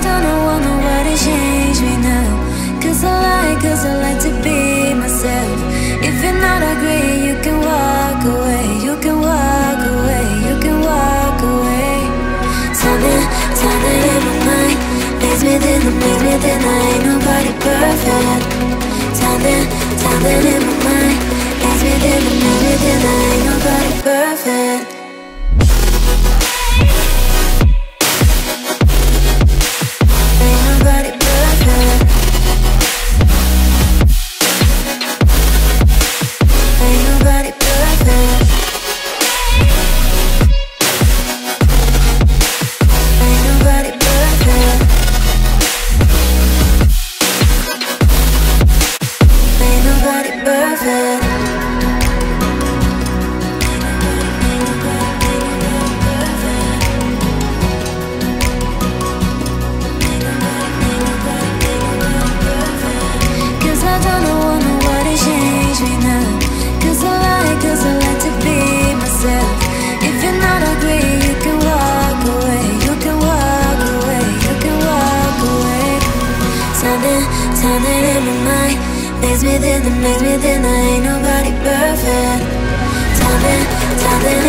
I don't want nobody change me now. I like, I like to be myself. If you're not agree, you can walk away You can walk away, you can walk away. Something, something in my mind Leads me to the, leads me to the Ain't nobody perfect. Something, something in my mind Leads me to the, me to Something, in my mind. Makes me think, that makes me think that ain't nobody perfect. In my